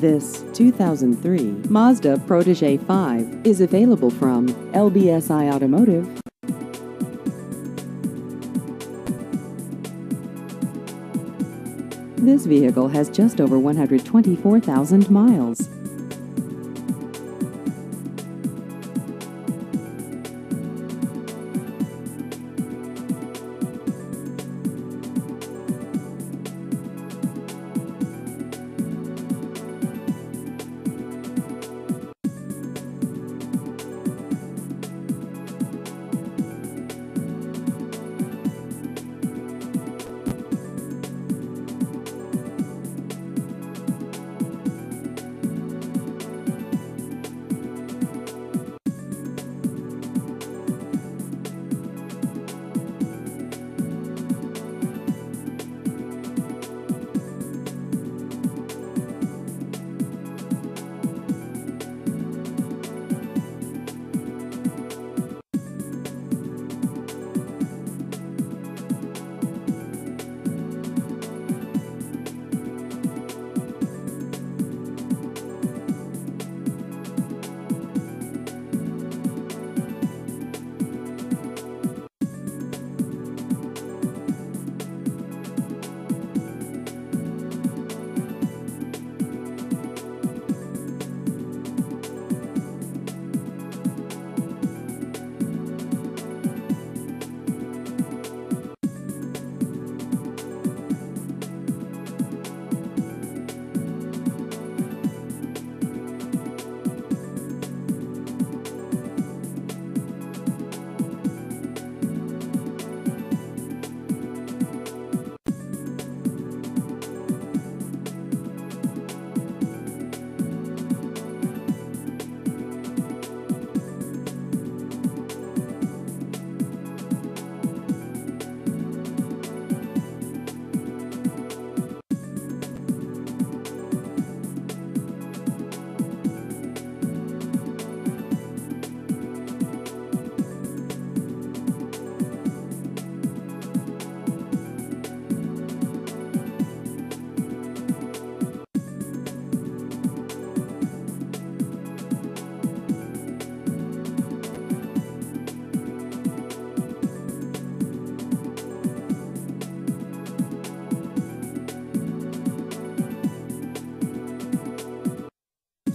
This 2003 Mazda Protege 5 is available from LBSI Automotive. This vehicle has just over 124,000 miles.